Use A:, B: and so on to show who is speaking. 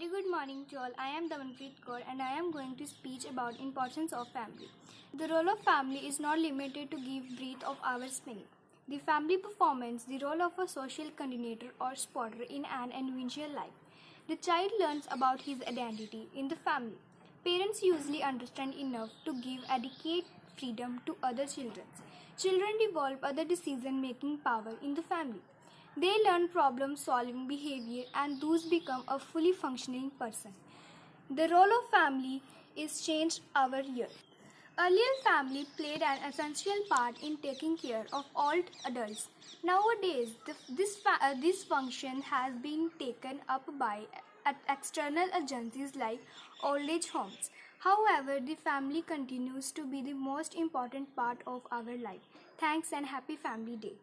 A: Very good morning to all. I am Damanpreet Kaur and I am going to speak about importance of family. The role of family is not limited to give breath of our spinning. The family performance the role of a social coordinator or spotter in an individual life. The child learns about his identity in the family. Parents usually understand enough to give adequate freedom to other children. Children develop other decision making power in the family. They learn problem solving behavior and thus become a fully functioning person. The role of family is changed over year. Earlier, family played an essential part in taking care of old adults. Nowadays, the, this, uh, this function has been taken up by external agencies like old age homes. However, the family continues to be the most important part of our life. Thanks and happy Family Day.